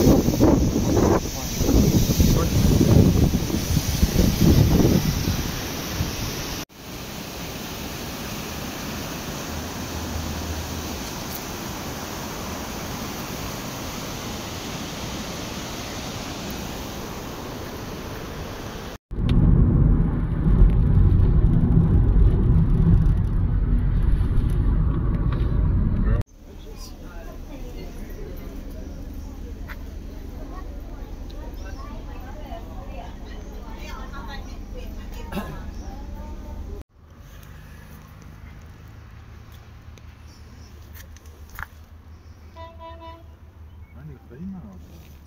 Oh. The females.